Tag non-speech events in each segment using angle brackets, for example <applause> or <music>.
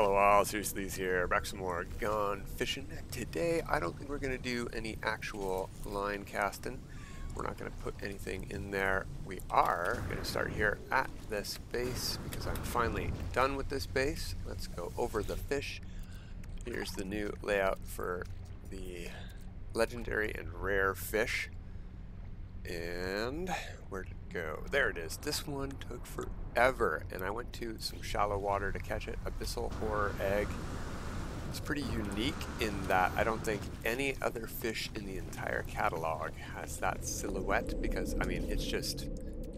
Hello all, Seriouslees here, back some more Gone Fishing. Today, I don't think we're going to do any actual line casting. We're not going to put anything in there. We are going to start here at this base because I'm finally done with this base. Let's go over the fish. Here's the new layout for the legendary and rare fish. And where did it go? There it is. This one took forever, and I went to some shallow water to catch it. Abyssal Horror Egg. It's pretty unique in that I don't think any other fish in the entire catalog has that silhouette because, I mean, it's just,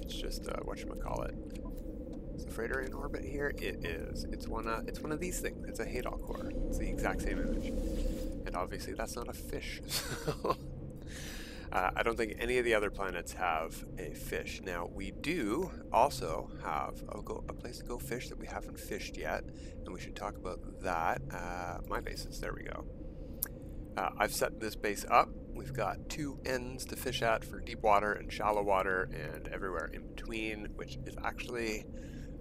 it's just, uh, whatchamacallit. Is the freighter in orbit here? It is. It's one, uh, it's one of these things. It's a Hadal core. It's the exact same image. And obviously that's not a fish. <laughs> Uh, I don't think any of the other planets have a fish. Now, we do also have a, go, a place to go fish that we haven't fished yet, and we should talk about that. Uh, my bases, there we go. Uh, I've set this base up. We've got two ends to fish at for deep water and shallow water and everywhere in between, which is actually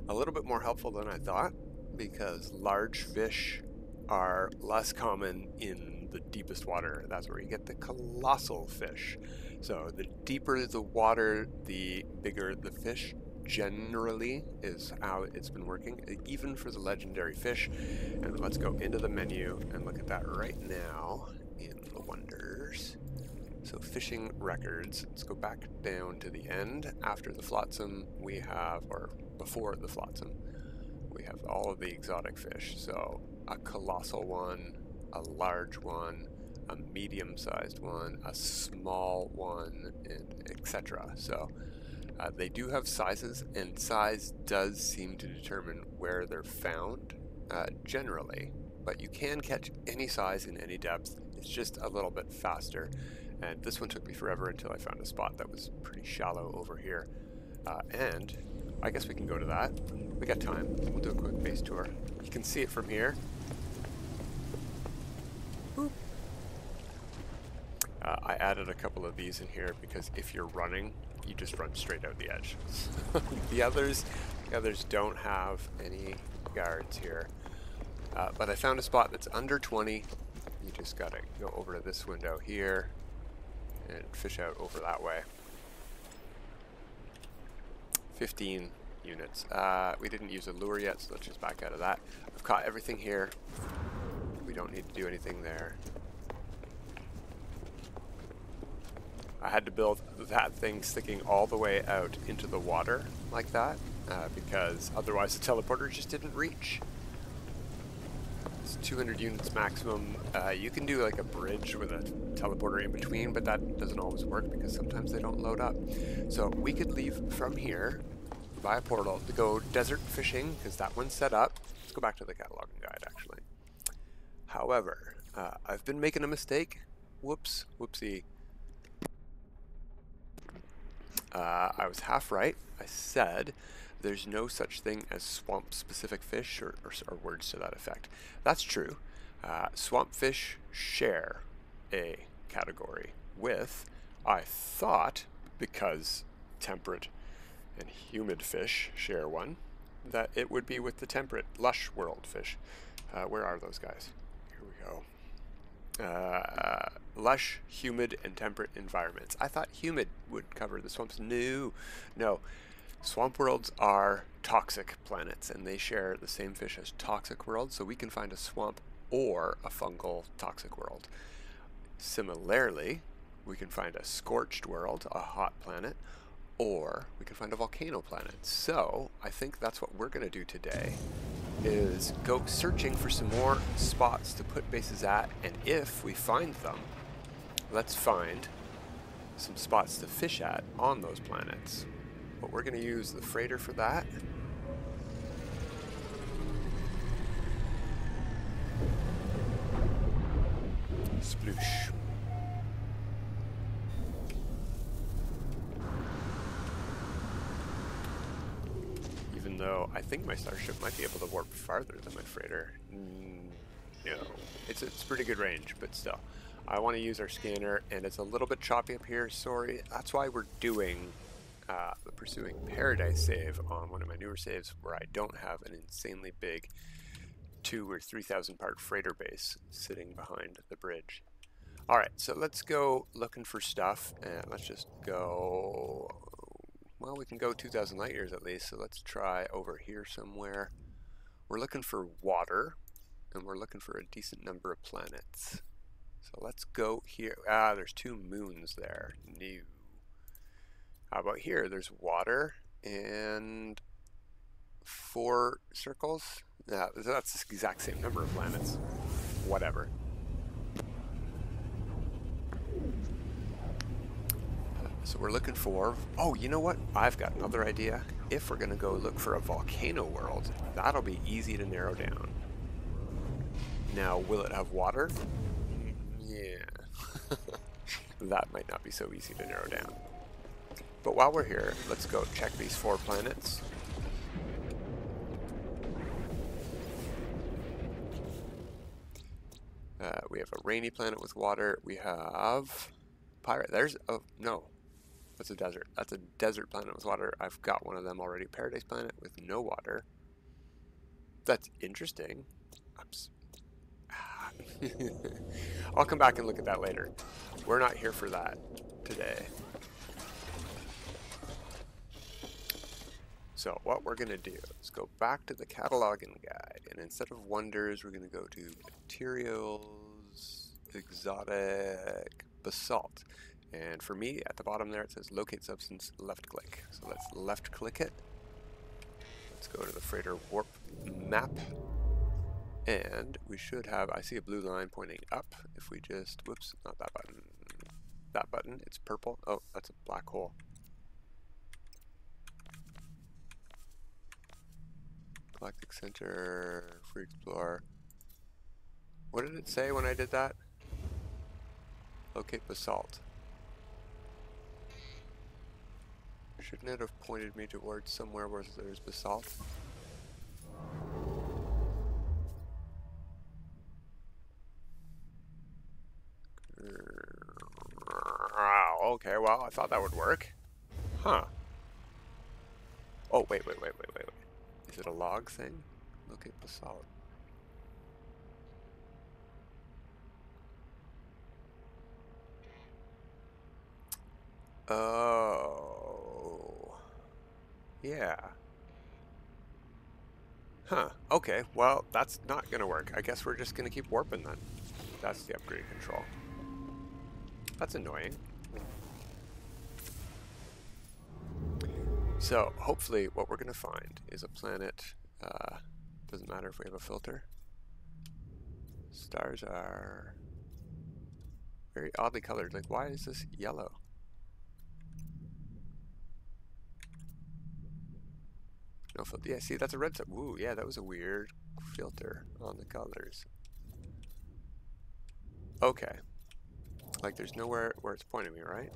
a little bit more helpful than I thought because large fish are less common in the deepest water. That's where you get the colossal fish. So the deeper the water, the bigger the fish generally is how it's been working, even for the legendary fish. And let's go into the menu and look at that right now in the wonders. So fishing records, let's go back down to the end. After the flotsam, we have, or before the flotsam, we have all of the exotic fish. So a colossal one, a large one, a medium-sized one, a small one, and etc. So uh, they do have sizes, and size does seem to determine where they're found uh, generally. But you can catch any size in any depth. It's just a little bit faster. And this one took me forever until I found a spot that was pretty shallow over here. Uh, and I guess we can go to that. We got time. We'll do a quick base tour. You can see it from here. Uh, I added a couple of these in here because if you're running, you just run straight out the edge. <laughs> the others, the others don't have any guards here. Uh, but I found a spot that's under 20. You just gotta go over to this window here and fish out over that way. 15 units. Uh, we didn't use a lure yet, so let's just back out of that. I've caught everything here. We don't need to do anything there. I had to build that thing sticking all the way out into the water like that uh, because otherwise the teleporter just didn't reach. It's 200 units maximum. Uh, you can do like a bridge with a teleporter in between, but that doesn't always work because sometimes they don't load up. So we could leave from here by a portal to go desert fishing because that one's set up. Let's go back to the cataloging guide actually. However, uh, I've been making a mistake. Whoops, whoopsie. Uh, I was half right. I said there's no such thing as swamp-specific fish or, or, or, words to that effect. That's true. Uh, swamp fish share a category with, I thought, because temperate and humid fish share one, that it would be with the temperate lush world fish. Uh, where are those guys? Here we go uh, lush, humid, and temperate environments. I thought humid would cover the swamps. No, no. Swamp worlds are toxic planets, and they share the same fish as toxic worlds, so we can find a swamp or a fungal toxic world. Similarly, we can find a scorched world, a hot planet, or we can find a volcano planet. So I think that's what we're going to do today is go searching for some more spots to put bases at, and if we find them, let's find some spots to fish at on those planets. But we're going to use the freighter for that. Sploosh. Even though I think my starship might be able to warp farther than my freighter. Mm, no, it's, it's pretty good range, but still. I want to use our scanner, and it's a little bit choppy up here, sorry. That's why we're doing uh, the Pursuing Paradise save on one of my newer saves where I don't have an insanely big two or 3,000 part freighter base sitting behind the bridge. Alright, so let's go looking for stuff, and let's just go, well, we can go 2,000 light years at least, so let's try over here somewhere. We're looking for water, and we're looking for a decent number of planets. So let's go here. Ah, there's two moons there. New. How about here? There's water and four circles. Yeah, that's the exact same number of planets. Whatever. So we're looking for, oh, you know what? I've got another idea. If we're going to go look for a volcano world, that'll be easy to narrow down. Now, will it have water? <laughs> That might not be so easy to narrow down. But while we're here, let's go check these four planets. Uh, we have a rainy planet with water. We have pirate. There's oh no, that's a desert. That's a desert planet with water. I've got one of them already. Paradise planet with no water. That's interesting. <laughs> I'll come back and look at that later. We're not here for that today. So what we're going to do is go back to the cataloging guide, and instead of wonders, we're going to go to materials, exotic, basalt. And for me, at the bottom there, it says locate substance, left click. So let's left click it. Let's go to the freighter warp map. And we should have, I see a blue line pointing up. If we just, whoops, not that button. That button, it's purple. Oh, that's a black hole. Galactic Center, Free Explorer. What did it say when I did that? Locate basalt. Shouldn't it have pointed me towards somewhere where there's basalt? Okay, well, I thought that would work. Huh. Oh, wait, wait, wait, wait, wait, wait. Is it a log thing? Look at basalt. Oh. Yeah. Huh. Okay, well, that's not going to work. I guess we're just going to keep warping then. That's the upgrade control. That's annoying. So hopefully what we're going to find is a planet, uh, doesn't matter if we have a filter. Stars are very oddly colored. Like why is this yellow? No filter. Yeah, see that's a red set. Woo, yeah, that was a weird filter on the colors. Okay. Like there's nowhere where it's pointing me, right?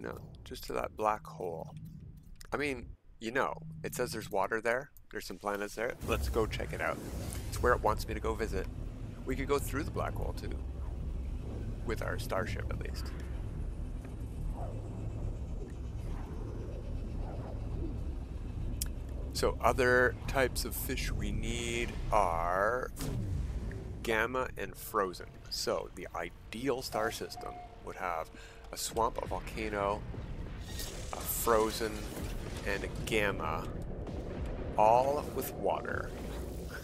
No, just to that black hole. I mean, you know, it says there's water there. There's some planets there. Let's go check it out. It's where it wants me to go visit. We could go through the black hole too. With our starship at least. So other types of fish we need are gamma and frozen. So the ideal star system would have a swamp, a volcano, a frozen, and a gamma, all with water.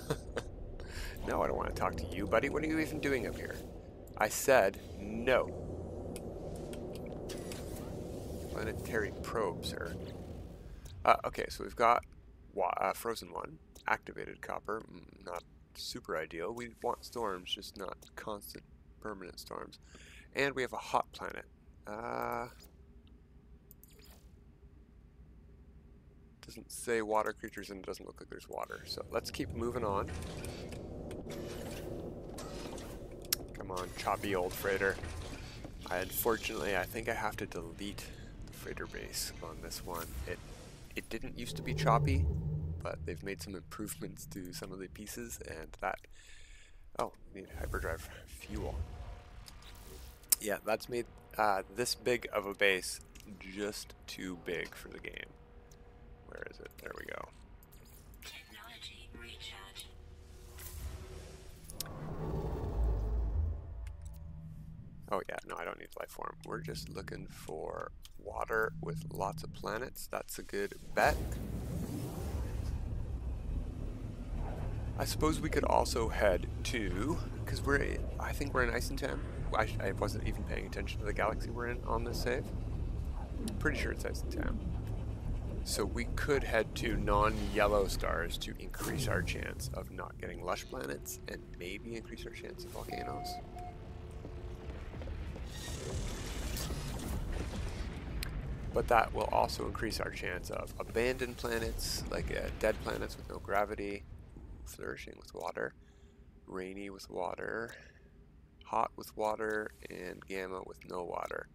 <laughs> no, I don't want to talk to you, buddy. What are you even doing up here? I said no. Planetary probe, sir. Uh, okay, so we've got uh, frozen one, activated copper, mm, not super ideal. We want storms, just not constant permanent storms. And we have a hot planet. Uh, doesn't say water creatures and it doesn't look like there's water. So let's keep moving on. Come on, choppy old freighter. I unfortunately, I think I have to delete the freighter base on this one. It it didn't used to be choppy, but they've made some improvements to some of the pieces and that... Oh, need hyperdrive fuel yeah, that's made uh, this big of a base just too big for the game. Where is it? There we go. Oh yeah, no, I don't need life form. We're just looking for water with lots of planets. That's a good bet. I suppose we could also head to, because we're, I think we're in Eissentam. I, I wasn't even paying attention to the galaxy we're in on this save. Pretty sure it's Eissentam. So we could head to non-yellow stars to increase our chance of not getting lush planets and maybe increase our chance of volcanoes. But that will also increase our chance of abandoned planets, like uh, dead planets with no gravity, flourishing with water, rainy with water, hot with water, and gamma with no water.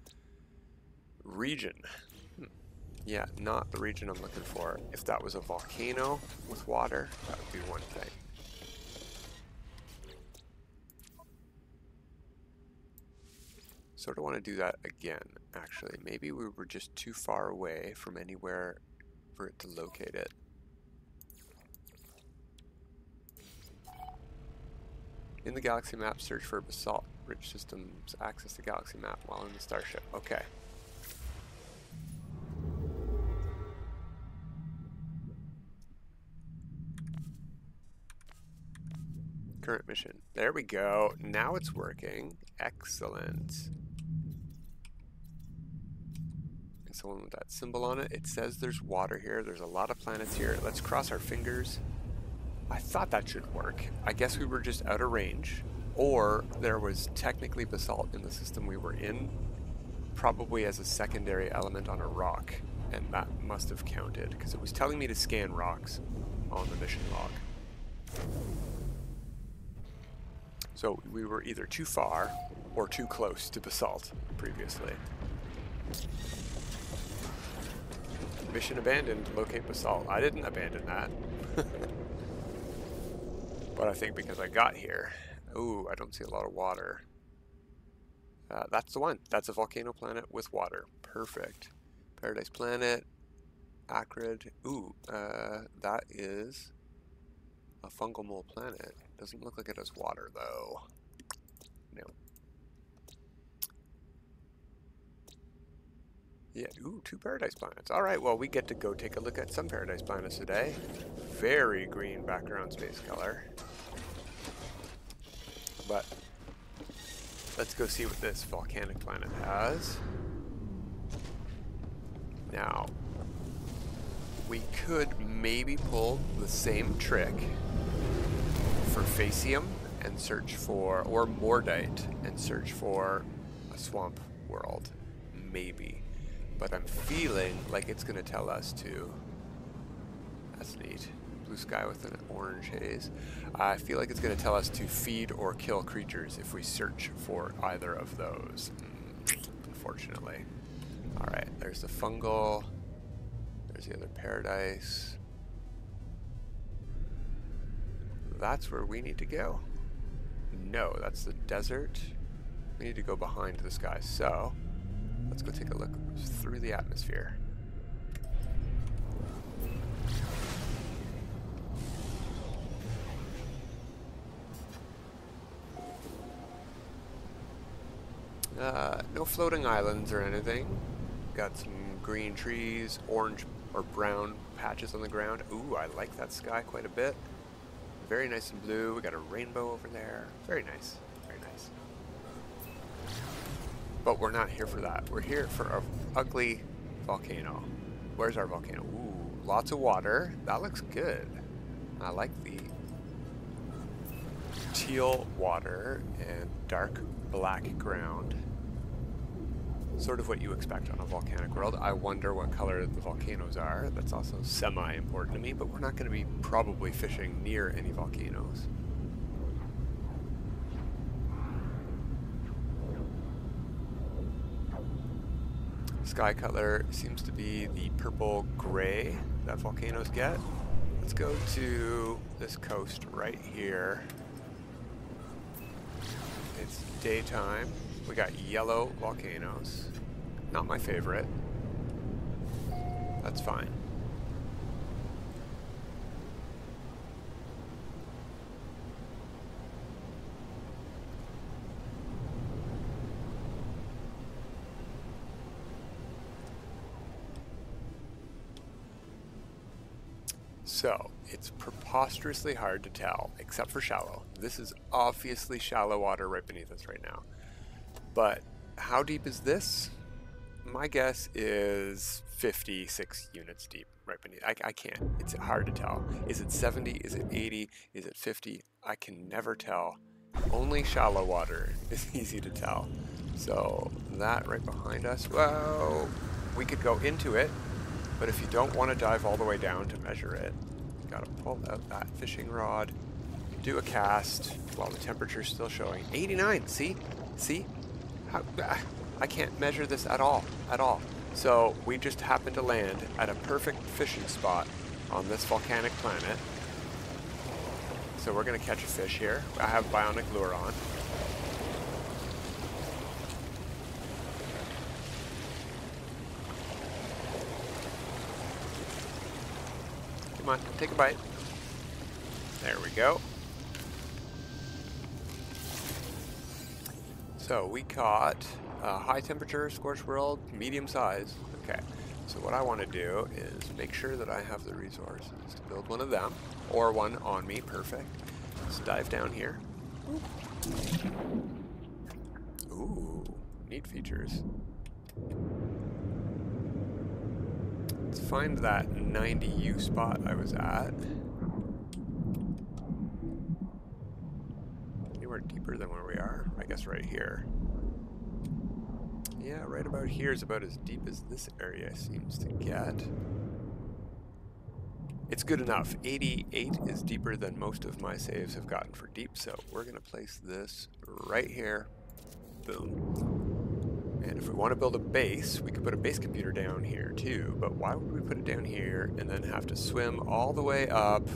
Region. Hmm. Yeah, not the region I'm looking for. If that was a volcano with water, that would be one thing. Sort of want to do that again, actually. Maybe we were just too far away from anywhere for it to locate it. In the galaxy map, search for basalt-rich systems. Access the galaxy map while in the starship. Okay. Current mission. There we go. Now it's working. Excellent. And someone with that symbol on it. It says there's water here. There's a lot of planets here. Let's cross our fingers. I thought that should work. I guess we were just out of range, or there was technically basalt in the system we were in, probably as a secondary element on a rock, and that must have counted, because it was telling me to scan rocks on the mission log. So we were either too far or too close to basalt previously. Mission abandoned, locate basalt. I didn't abandon that. <laughs> But I think because I got here, ooh, I don't see a lot of water. Uh, that's the one. That's a volcano planet with water. Perfect. Paradise planet. Acrid. Ooh, uh, that is a fungal mole planet. Doesn't look like it has water though. No. Yeah, ooh, two paradise planets. All right, well, we get to go take a look at some paradise planets today. Very green background space color. But let's go see what this volcanic planet has. Now, we could maybe pull the same trick for Faecium and search for, or Mordite and search for a swamp world. Maybe. But I'm feeling like it's going to tell us to. That's neat blue sky with an orange haze. I feel like it's going to tell us to feed or kill creatures if we search for either of those, mm, unfortunately. Alright, there's the fungal. There's the other paradise. That's where we need to go. No, that's the desert. We need to go behind this guy. So, let's go take a look through the atmosphere. Uh, no floating islands or anything. Got some green trees, orange or brown patches on the ground. Ooh, I like that sky quite a bit. Very nice and blue. We got a rainbow over there. Very nice. Very nice. But we're not here for that. We're here for a ugly volcano. Where's our volcano? Ooh, lots of water. That looks good. I like the teal water and dark black ground sort of what you expect on a volcanic world. I wonder what color the volcanoes are. That's also semi-important to me, but we're not going to be probably fishing near any volcanoes. Sky color seems to be the purple gray that volcanoes get. Let's go to this coast right here. It's daytime. We got yellow volcanoes. Not my favorite. That's fine. So, it's preposterously hard to tell, except for shallow. This is obviously shallow water right beneath us right now. But how deep is this? My guess is 56 units deep right beneath. I, I can't. It's hard to tell. Is it 70? Is it 80? Is it 50? I can never tell. Only shallow water <laughs> is easy to tell. So that right behind us, well, we could go into it, but if you don't want to dive all the way down to measure it, gotta pull out that fishing rod, do a cast while the temperature's still showing 89. See? See? How, ah, I can't measure this at all, at all. So we just happened to land at a perfect fishing spot on this volcanic planet. So we're gonna catch a fish here. I have bionic lure on. Come on, take a bite. There we go. So we caught uh, high temperature, scorched world, medium size. Okay, so what I want to do is make sure that I have the resources to build one of them, or one on me, perfect. Let's dive down here. Ooh, neat features. Let's find that 90U spot I was at. Anywhere deeper than where we are? I guess right here. Yeah, right about here is about as deep as this area seems to get. It's good enough. 88 is deeper than most of my saves have gotten for deep, so we're going to place this right here. Boom. And if we want to build a base, we could put a base computer down here too, but why would we put it down here and then have to swim all the way up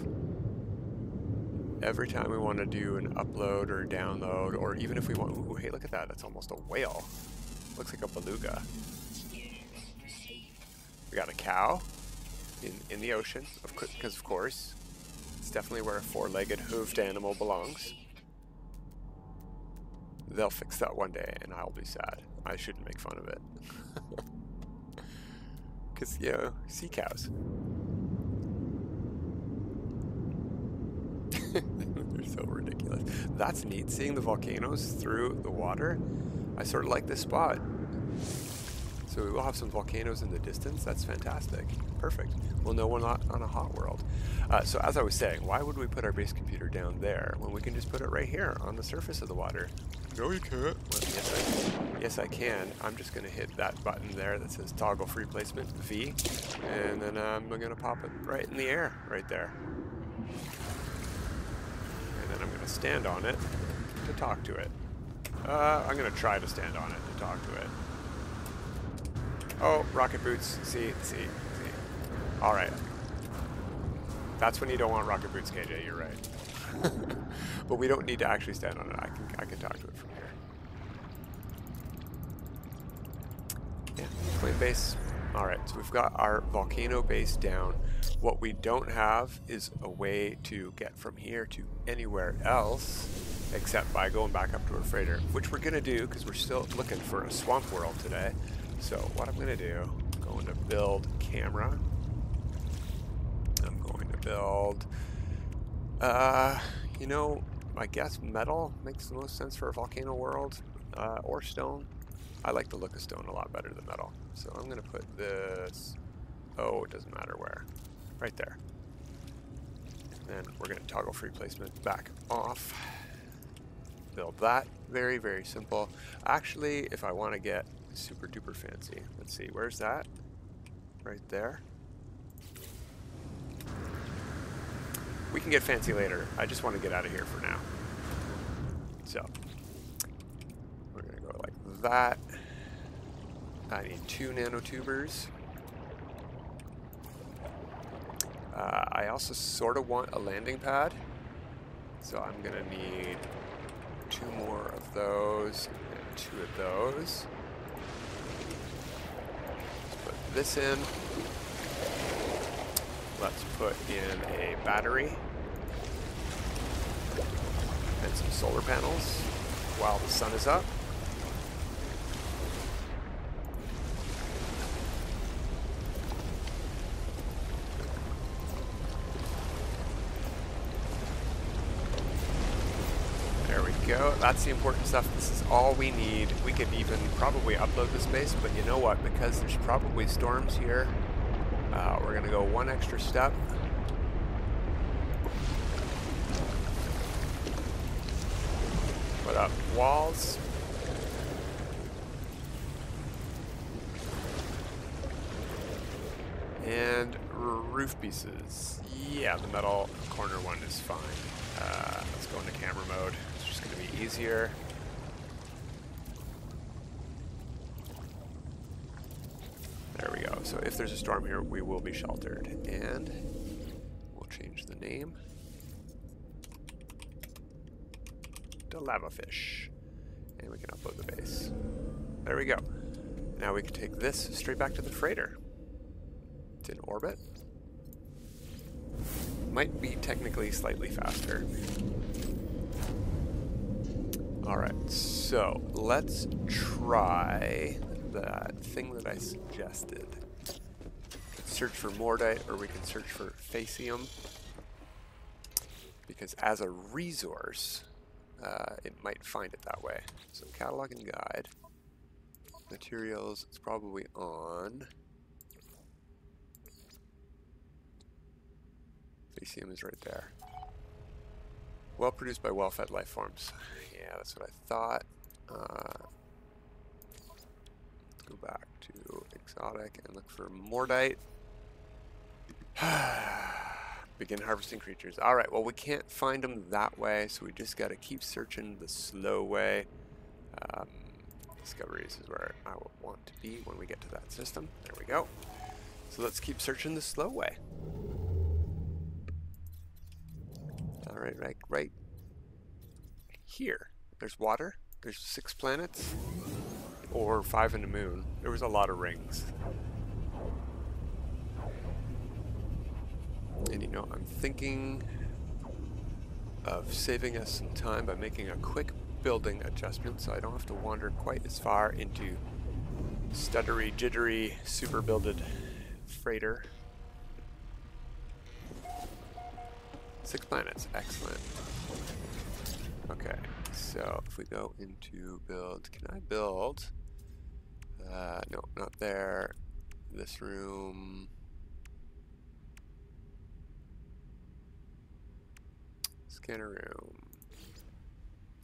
every time we want to do an upload or download, or even if we want, ooh, hey, look at that, that's almost a whale. Looks like a beluga. We got a cow in, in the ocean, because of course, it's definitely where a four-legged hoofed animal belongs. They'll fix that one day, and I'll be sad. I shouldn't make fun of it. <laughs> Because, you know, sea cows. <laughs> They're so ridiculous. That's neat, seeing the volcanoes through the water. I sort of like this spot. So we will have some volcanoes in the distance. That's fantastic. Perfect. We'll know we're not on a hot world. Uh, so as I was saying, why would we put our base computer down there when we can just put it right here on the surface of the water? No, you can't. Well, yes, I, yes, I can. I'm just going to hit that button there that says toggle free placement, V, and then I'm going to pop it right in the air, right there. And then I'm going to stand on it to talk to it. Uh, I'm going to try to stand on it to talk to it. Oh, rocket boots. See, see, see. All right. That's when you don't want rocket boots, KJ. You're right. <laughs> but we don't need to actually stand on it. I can, I can talk to it from here. Flame base. All right, so we've got our volcano base down. What we don't have is a way to get from here to anywhere else except by going back up to our freighter, which we're going to do because we're still looking for a swamp world today. So what I'm going to do, I'm going to build camera. I'm going to build, uh, you know, I guess metal makes the most sense for a volcano world, uh, or stone. I like the look of stone a lot better than metal. So I'm going to put this, oh, it doesn't matter where, right there. And then we're going to toggle free placement back off build that. Very, very simple. Actually, if I want to get super duper fancy, let's see, where's that? Right there. We can get fancy later. I just want to get out of here for now. So, that. I need two nanotubes. Uh, I also sort of want a landing pad. So I'm going to need two more of those and two of those. Let's put this in. Let's put in a battery and some solar panels while the sun is up. go. That's the important stuff. This is all we need. We could even probably upload the space, but you know what? Because there's probably storms here, uh, we're going to go one extra step. Put up walls. And roof pieces. Yeah, the metal corner one is fine. Uh, let's go into camera mode. To be easier. There we go. So if there's a storm here, we will be sheltered. And we'll change the name to Lava Fish. And we can upload the base. There we go. Now we can take this straight back to the freighter. It's in orbit might be technically slightly faster. Alright, so let's try that thing that I suggested. Search for Mordite or we can search for Faecium. Because as a resource, uh, it might find it that way. So catalog and guide. Materials, it's probably on. Faecium is right there. Well produced by well-fed life forms. Yeah, that's what I thought. Uh, let's go back to exotic and look for Mordite. <sighs> Begin harvesting creatures. Alright, well we can't find them that way, so we just gotta keep searching the slow way. Um, discoveries is where I want to be when we get to that system. There we go. So let's keep searching the slow way. Right, right, right here. There's water. There's six planets. Or five in the moon. There was a lot of rings. And you know, I'm thinking of saving us some time by making a quick building adjustment so I don't have to wander quite as far into stuttery, jittery, super builded freighter. Six planets, excellent. Okay, so if we go into build, can I build? Uh, no, not there. This room. Scanner room.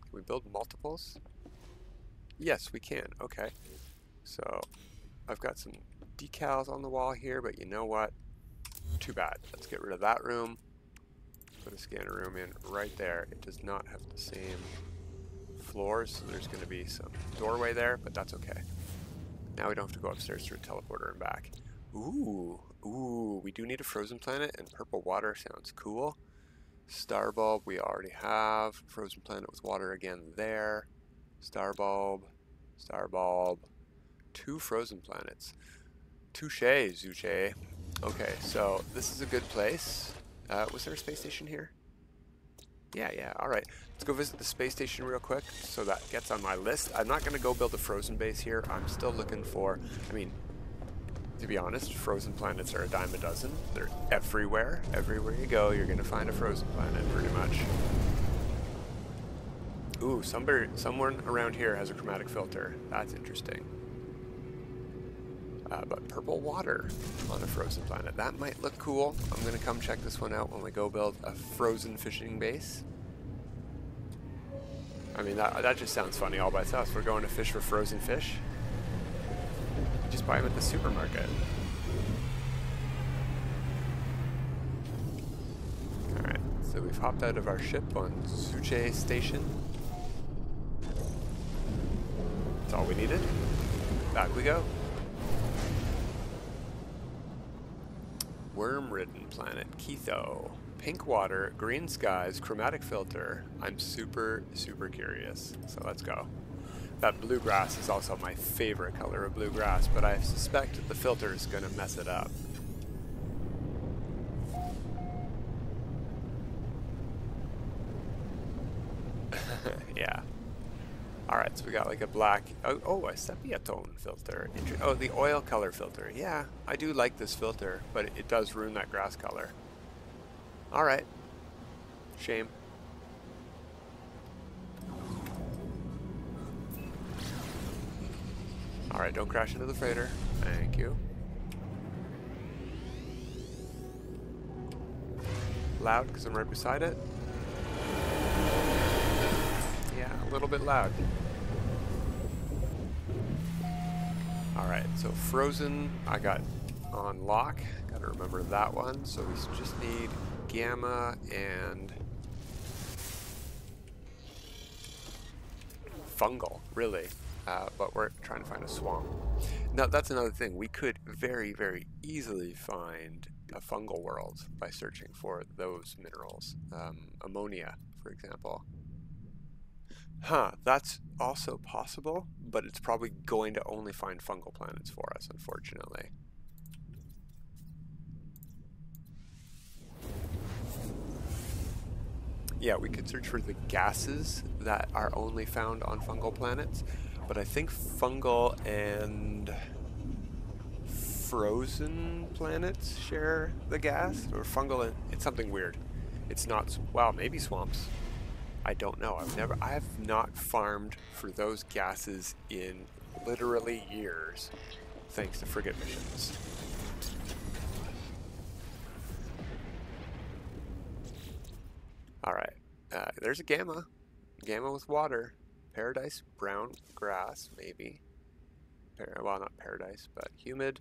Can we build multiples? Yes, we can. Okay. So, I've got some decals on the wall here, but you know what? Too bad. Let's get rid of that room put a scanner room in right there. It does not have the same floors, so there's going to be some doorway there, but that's okay. Now we don't have to go upstairs through a teleporter and back. Ooh, ooh, we do need a frozen planet, and purple water sounds cool. Star bulb we already have. Frozen planet with water again there. Star bulb, star bulb. Two frozen planets. Touche, Zuche. Okay, so this is a good place. Uh, was there a space station here? Yeah, yeah, alright. Let's go visit the space station real quick so that gets on my list. I'm not going to go build a frozen base here. I'm still looking for, I mean, to be honest, frozen planets are a dime a dozen. They're everywhere. Everywhere you go, you're going to find a frozen planet, pretty much. Ooh, somebody, someone around here has a chromatic filter. That's interesting. Uh, but purple water on a frozen planet. That might look cool. I'm going to come check this one out when we go build a frozen fishing base. I mean, that, that just sounds funny all by itself. We're going to fish for frozen fish. Just buy them at the supermarket. Alright, so we've hopped out of our ship on Suche Station. That's all we needed. Back we go. Worm-ridden planet, Ketho. Pink water, green skies, chromatic filter. I'm super, super curious. So let's go. That bluegrass is also my favorite color of bluegrass, but I suspect the filter is going to mess it up. <laughs> Alright, so we got like a black... Oh, oh a sepia tone filter. Oh, the oil color filter. Yeah, I do like this filter, but it does ruin that grass color. Alright. Shame. Alright, don't crash into the freighter. Thank you. Loud, because I'm right beside it. Little bit loud. Alright, so Frozen, I got on lock. Gotta remember that one. So we just need Gamma and Fungal, really. Uh, but we're trying to find a swamp. Now, that's another thing. We could very, very easily find a fungal world by searching for those minerals. Um, ammonia, for example. Huh, that's also possible, but it's probably going to only find fungal planets for us, unfortunately. Yeah, we could search for the gases that are only found on fungal planets, but I think fungal and frozen planets share the gas, or fungal and it's something weird. It's not, well, maybe swamps. I don't know. I've never, I have not farmed for those gases in literally years, thanks to frigate missions. Alright, uh, there's a gamma. Gamma with water. Paradise, brown grass, maybe. Par well, not paradise, but humid.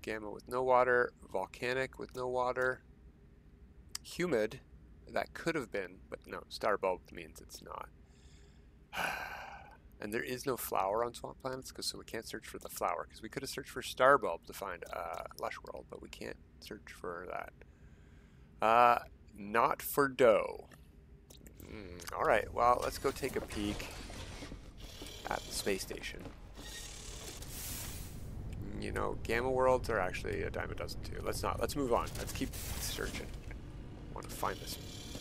Gamma with no water. Volcanic with no water. Humid, that could have been, but no, star bulb means it's not. <sighs> and there is no flower on swamp planets, cause, so we can't search for the flower, because we could have searched for star bulb to find uh, Lush World, but we can't search for that. Uh, not for dough. Mm, Alright, well, let's go take a peek at the space station. You know, gamma worlds are actually a dime a dozen too. Let's not. Let's move on. Let's keep searching. I want to find this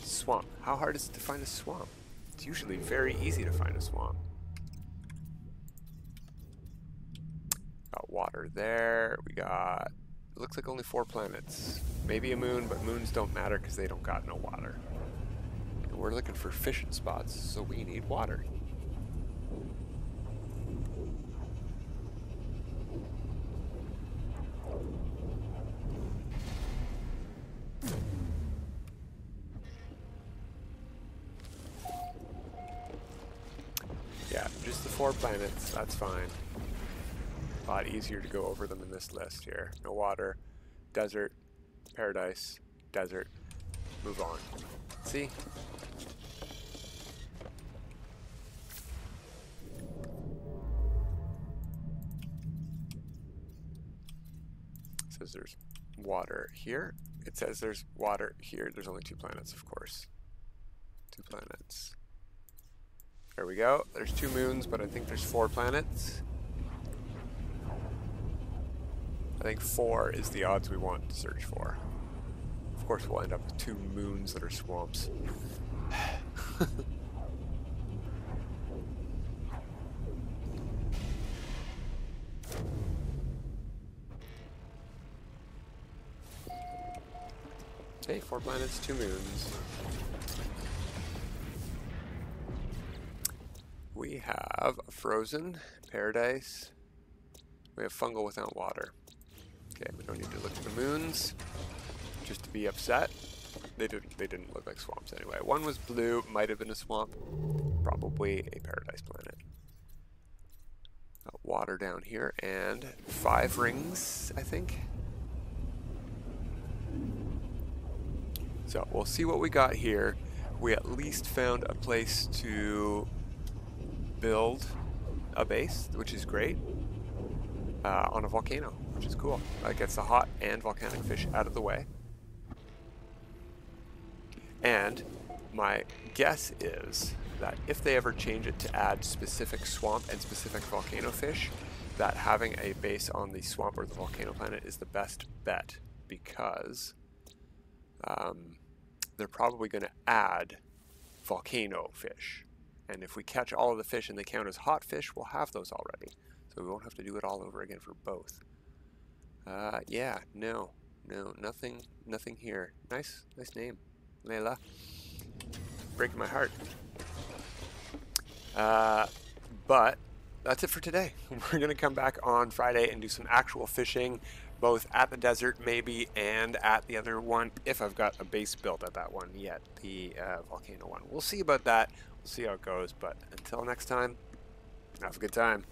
swamp. How hard is it to find a swamp? It's usually very easy to find a swamp. Got water there. We got... Looks like only four planets. Maybe a moon, but moons don't matter because they don't got no water. And we're looking for fishing spots, so we need water. Yeah, just the four planets, that's fine. A lot easier to go over them in this list here. No water, desert, paradise, desert, move on. See? says there's water here. It says there's water here. There's only two planets, of course. Two planets. There we go. There's two moons, but I think there's four planets. I think four is the odds we want to search for. Of course, we'll end up with two moons that are swamps. <laughs> Okay, four planets, two moons. We have a frozen paradise. We have fungal without water. Okay, we don't need to look at the moons just to be upset. They didn't they didn't look like swamps anyway. One was blue, might have been a swamp. Probably a paradise planet. Got water down here and five rings, I think. So we'll see what we got here. We at least found a place to build a base, which is great, uh, on a volcano, which is cool. That gets the hot and volcanic fish out of the way. And my guess is that if they ever change it to add specific swamp and specific volcano fish, that having a base on the swamp or the volcano planet is the best bet because um, they're probably going to add volcano fish. And if we catch all of the fish and they count as hot fish, we'll have those already. So we won't have to do it all over again for both. Uh, yeah, no, no, nothing, nothing here. Nice, nice name, Layla. Breaking my heart. Uh, but that's it for today. <laughs> We're going to come back on Friday and do some actual fishing, both at the desert maybe and at the other one, if I've got a base built at that one yet, the uh, volcano one. We'll see about that see how it goes. But until next time, have a good time.